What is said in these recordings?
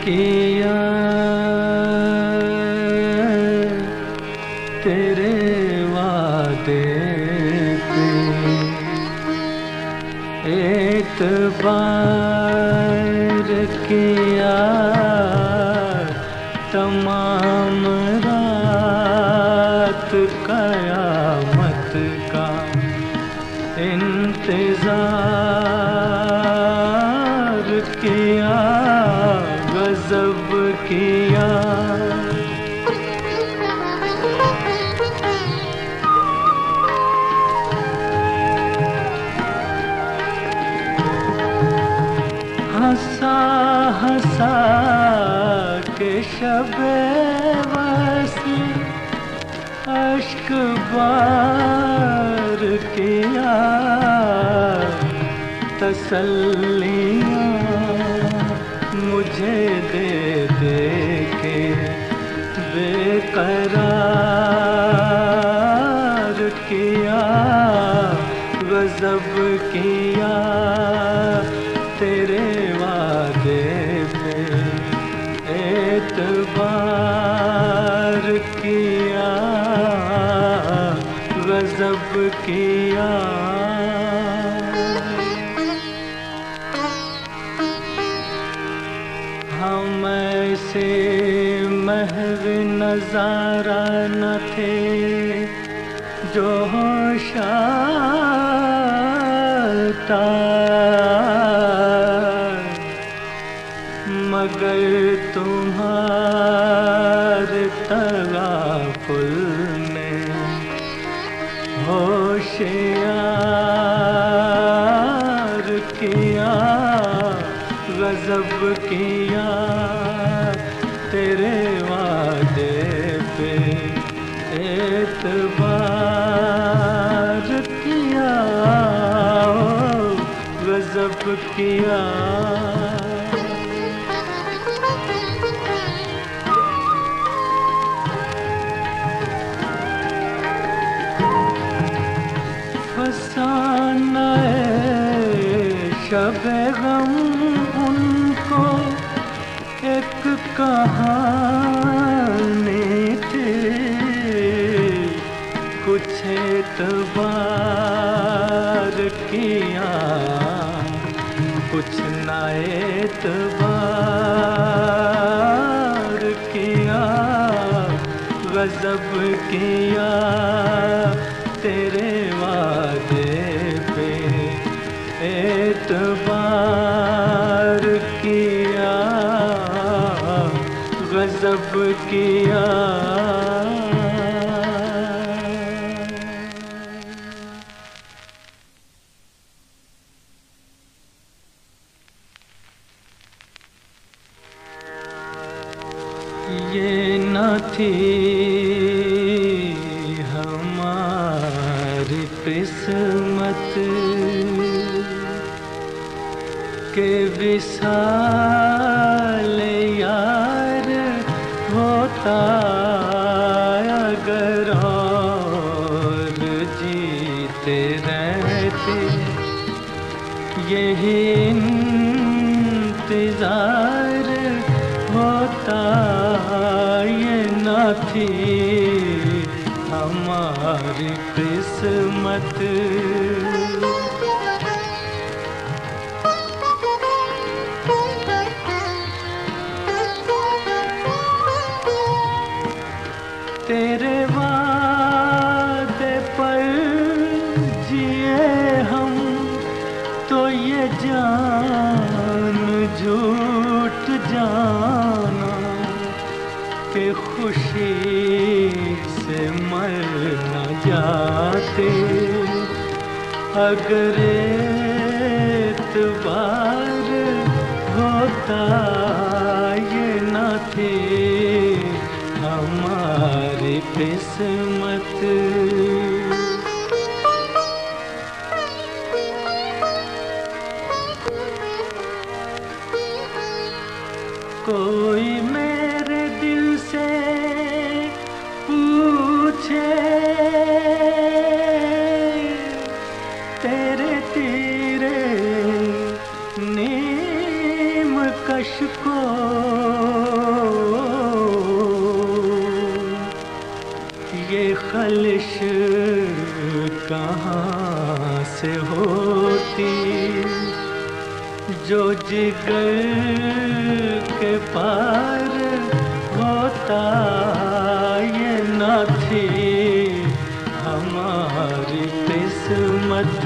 गजब किया तसल्लियाँ मुझे दे दे के बेकरार किया गजब नज़ारा न थे जो होशाता मगर किया। फसाना एक कहानी कुछ एतबार किया तेरे वादे पे एतबार किया गजब किया। ये न थी किस्मत के विशाल यार होता यही किस्मत अगर एतबार होता ये न थी हमारी किस्मत जो जिगर के पार होता ये न थी हमारी किस्मत।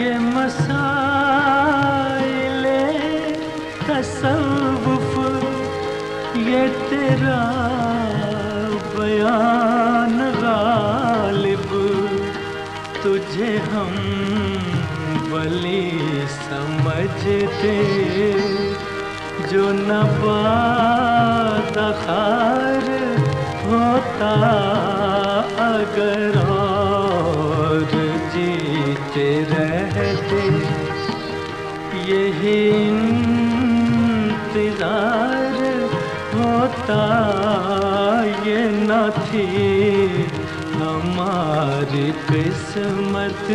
ये मसाइले तसव्वुफ ये तेरा तुझे हम बलि समझते, जो न पार होता अगर और जीते रहते। यही इंतज़ार होता, ये न थी हमारी किस्मत।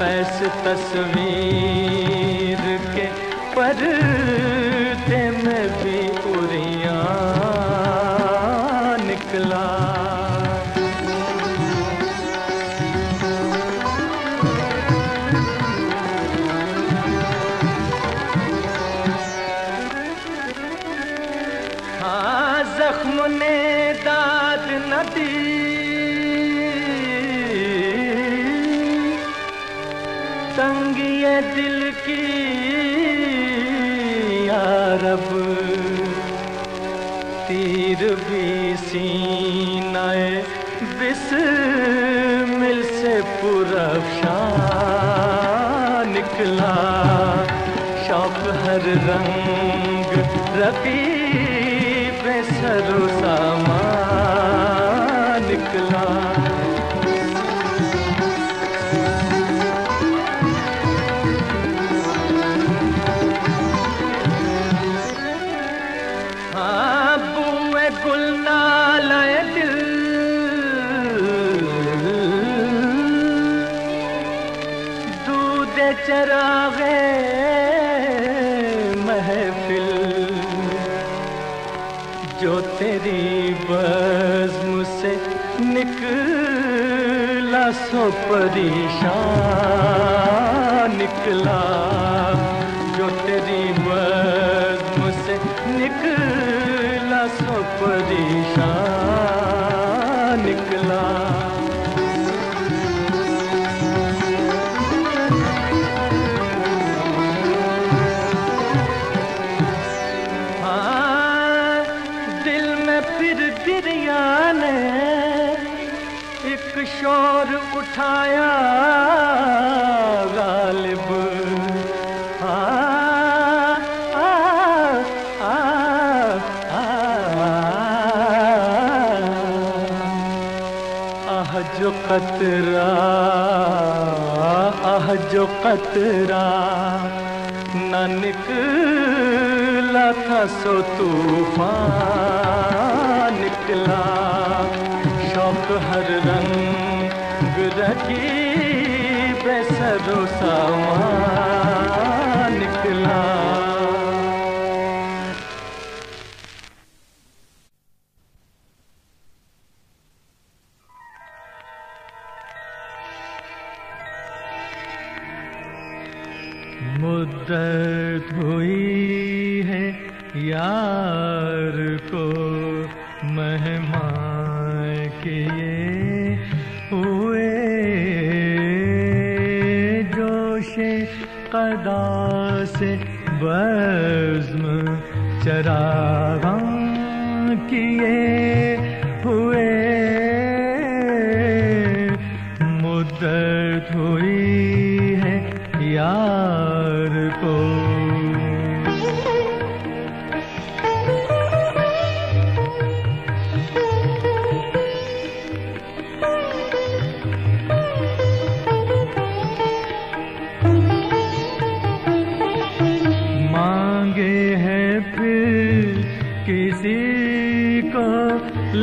कैस तस्वीर के पर सीनाए बिस्मिल से पुरफशा निकला। शौक हर रंग रबी पे बज्म से निकला सो परेशान निकला कतरा, आह जो कतरा ननिक निकला था सो तूफ़ान निकला। शौक हर रंग रखी बेसरो सामा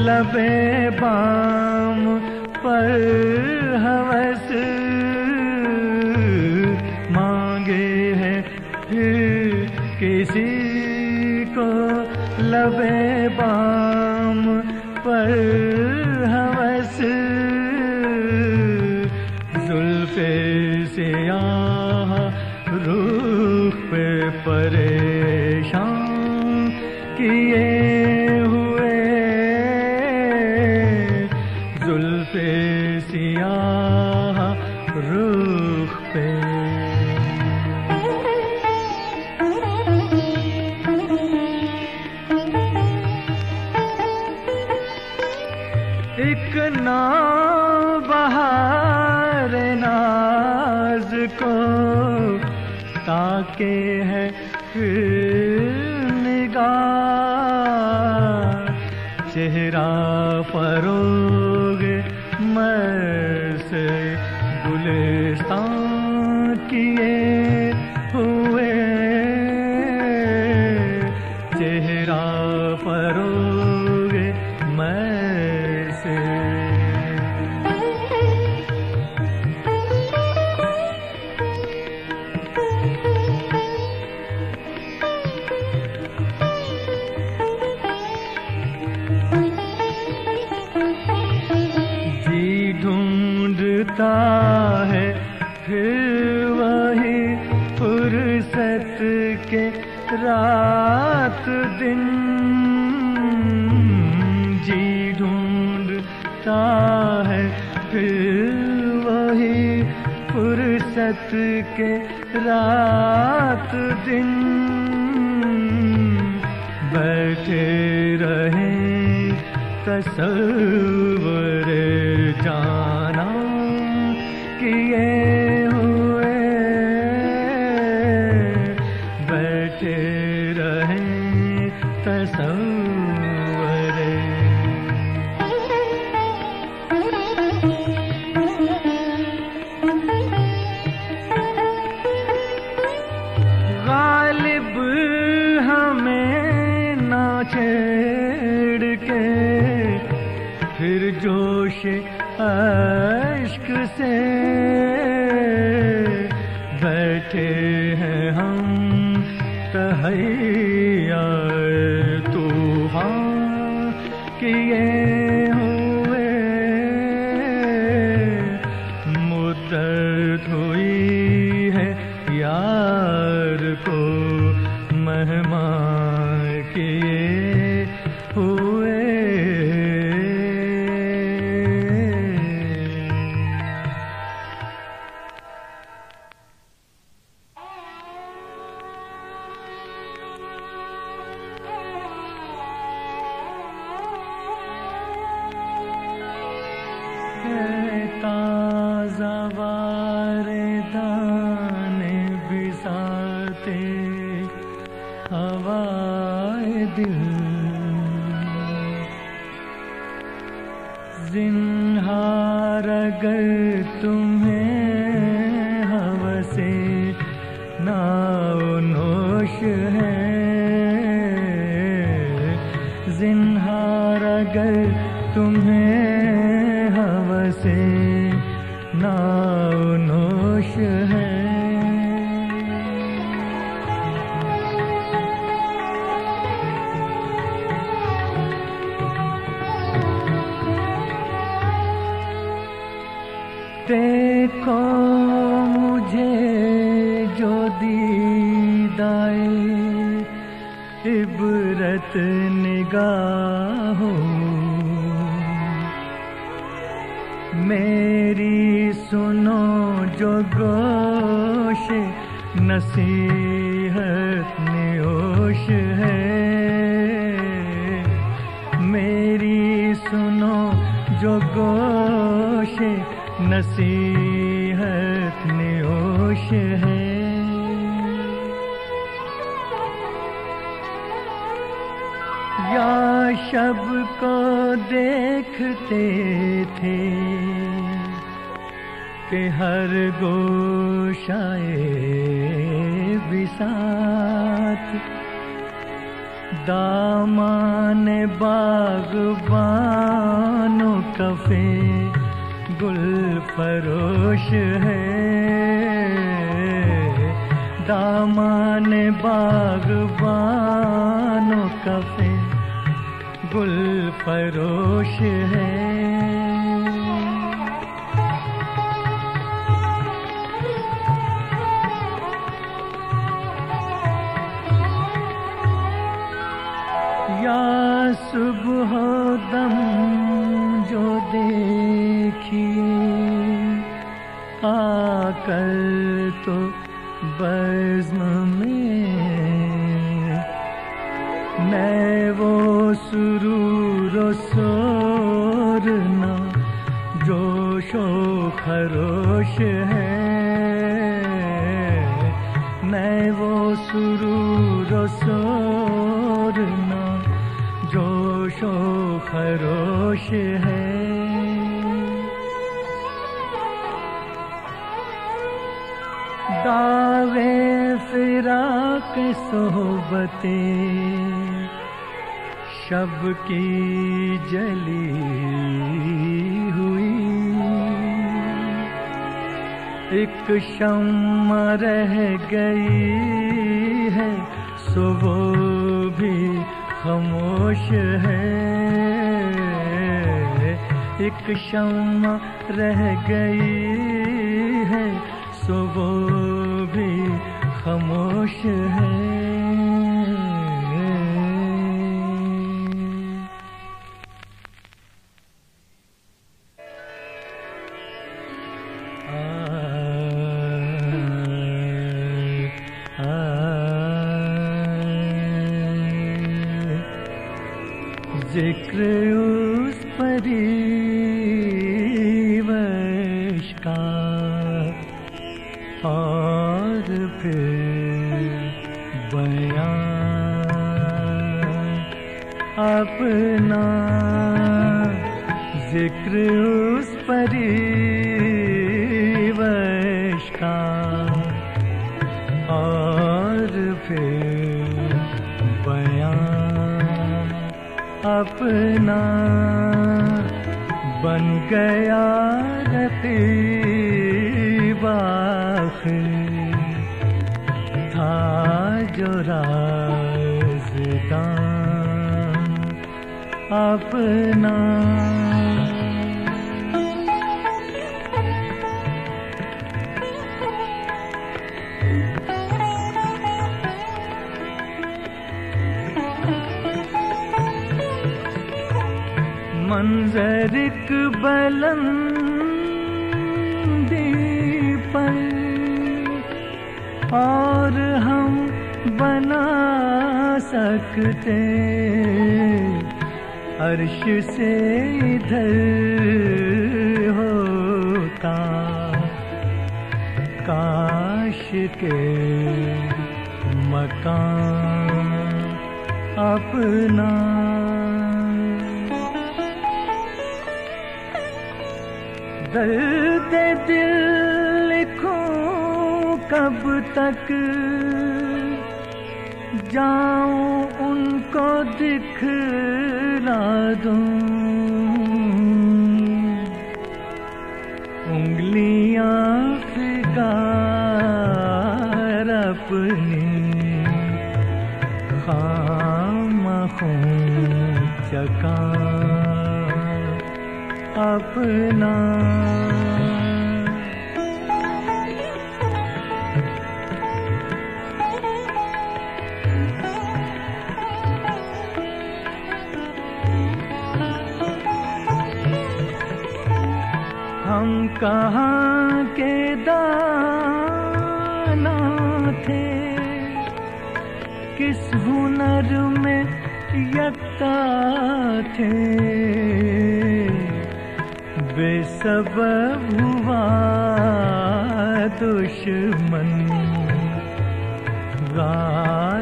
लबे बा चेहरा फरोग मैं से गुलेस्तान किए फुर्सत के रात दिन बैठे रहे तस्वर जाना किए अश्क वा निगाहों मेरी सुनो जो गोश नसीहत नोश है। मेरी सुनो जो गोश नसीहत नोश है। शब को देखते थे कि हर गोशाए विसात। दामान बागबान कफे गुल परोश है। दामान बागबान कफे गुल परोश है। या सुबह दम जो देखी आकल तो बज्म में। मैं वो सुरूर सोरना जोशो खरोश है। मैं वो सुरूर सोरना जोशो खरोश है। दावे फिरा के शम रह गई है सुबह भी खामोश है। एक शम रह गई है सुबह भी खामोश है। जिक्र अपना बन गया रतीबाख था जो राजदान अपना मंजर बुलंदी पर और हम बना सकते अर्श से इधर होता काश के मकान अपना दर्द दिल लिखूं कब तक। जाऊँ उनको दिखला दूँ। उंगलियाँ फिकार अपनी खाम चका। अपना कहाँ के दाना थे किस हुनर में यकता थे बेसबब हुआ दुश्मन गालिबासमां।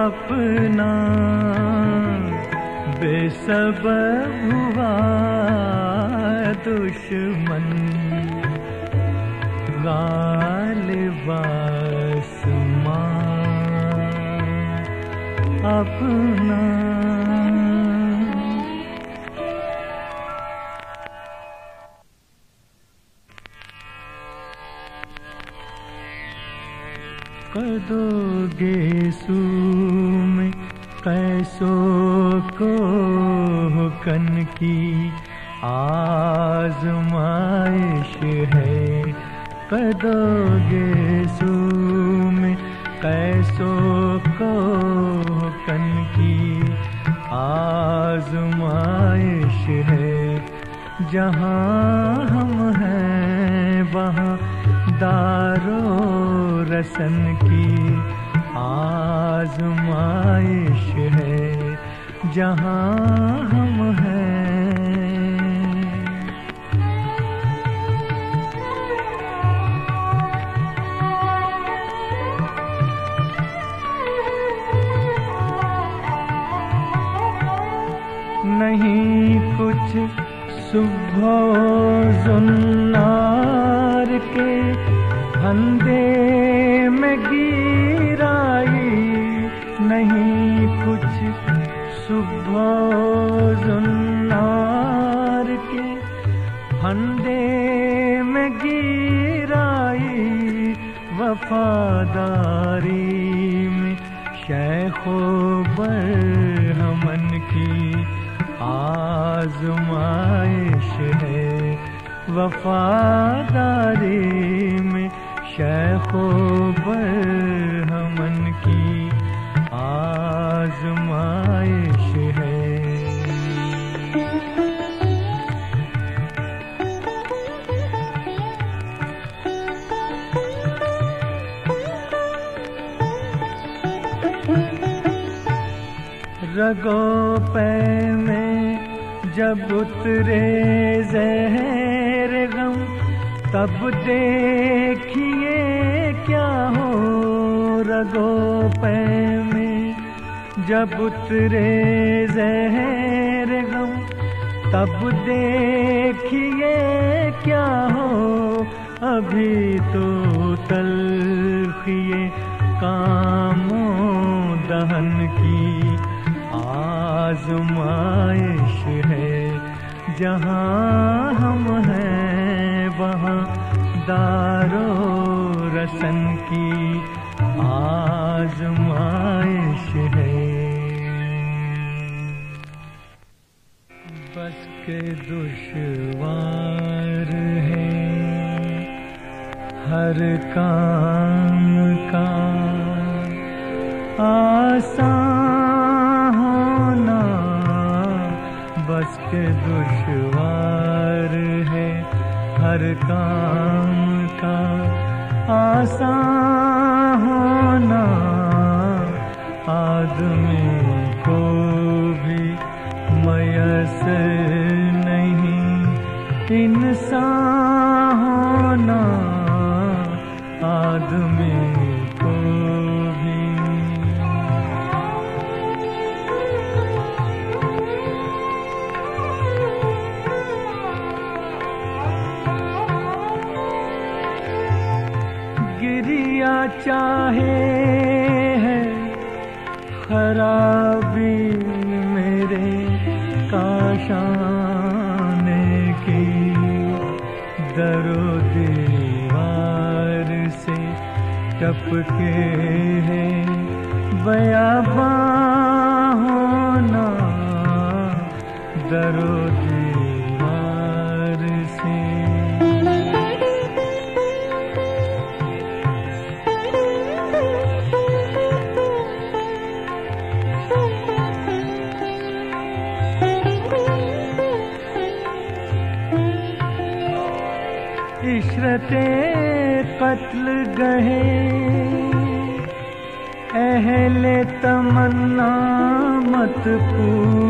अपना सब हुआ दुश्मन। ुवा दुश्मी अपना कैसो को कन की आजमाइश है। कदोगे में कैसो को कन की आजमाइश है। जहाँ हम हैं, वहाँ दारो रसन की आजमाइश जहाँ हम हैं। नहीं कुछ सुबह जुन्नार के फंदे सुबह जुन्नार के फंदे में गिराई वफादारी में शेखो बरहमन की आजमाइश है। वफादारी में शेखो हमन रगो पे में जब उतरे जहर गम, तब देखिए क्या हो रगो पे में। जब उतरे जहर गम, तब देखिए क्या हो। अभी तो तलखिए कामों दहन आजमाइश है। जहाँ हम हैं, वहाँ दारो रसन की आजमाइश है। बस के दुश्वार है। हर काम का आसान दुश्वार है हर काम का आसान होना। आदमी को भी मयसर नहीं इंसान चाहे है खराबी मेरे काशाने की दरो दीवार से टपके हैं बयाबा तमन्ना मत पूछ।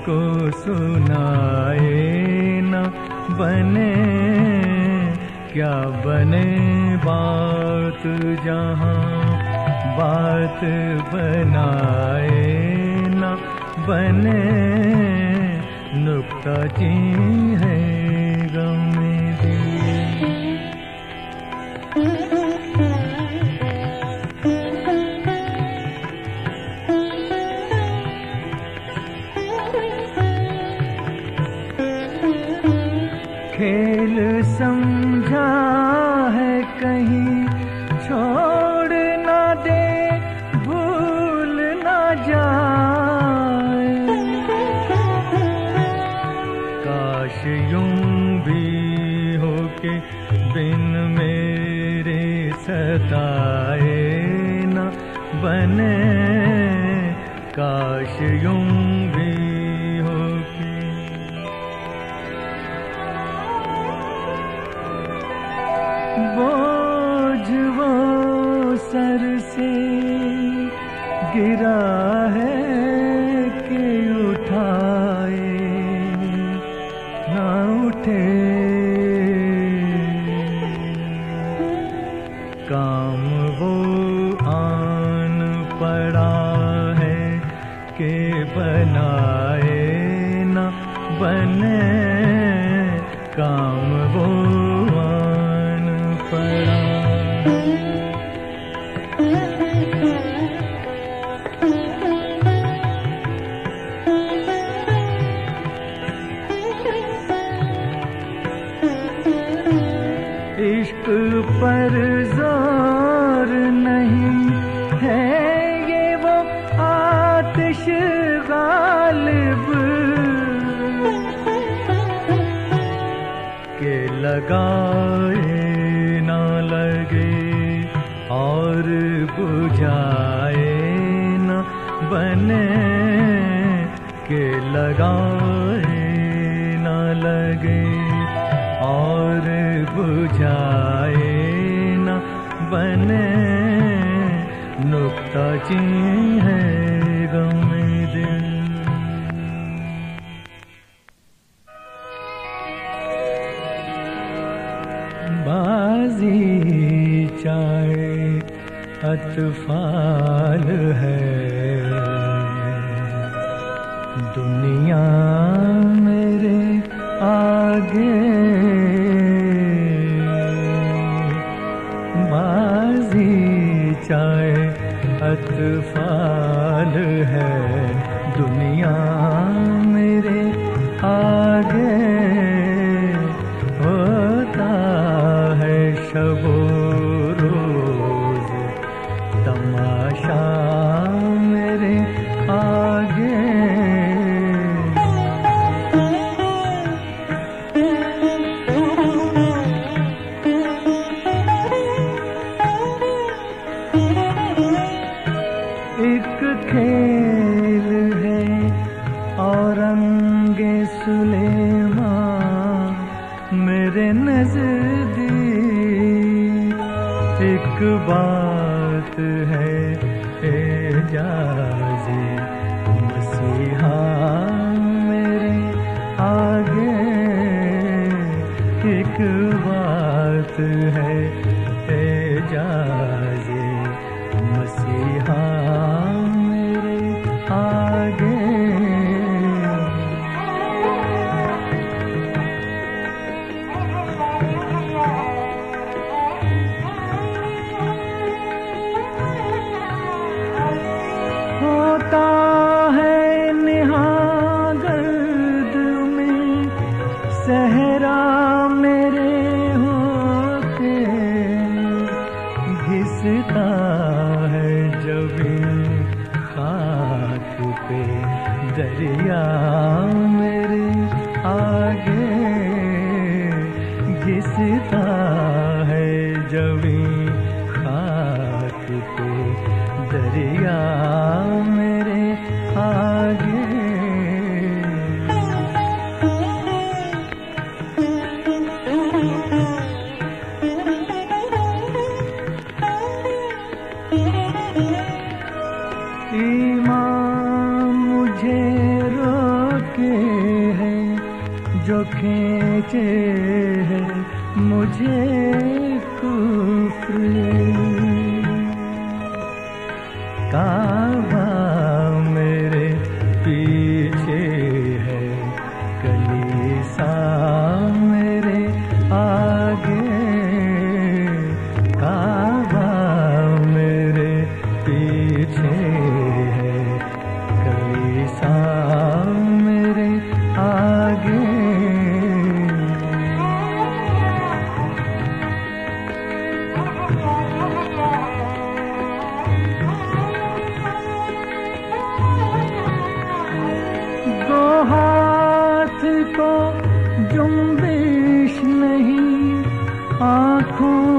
उसको सुनाए न बने। क्या बने बात जहाँ बात बनाए न बने। नुक्ता जी है गिरा है। गए और बुझाए न बने। नुकता चिन्ह गम दिन बाजी चाहे अतफा एक खेल है औरंगे सुलेमा मेरे नज़दीक एक बार तो जुम्बिश नहीं आँखों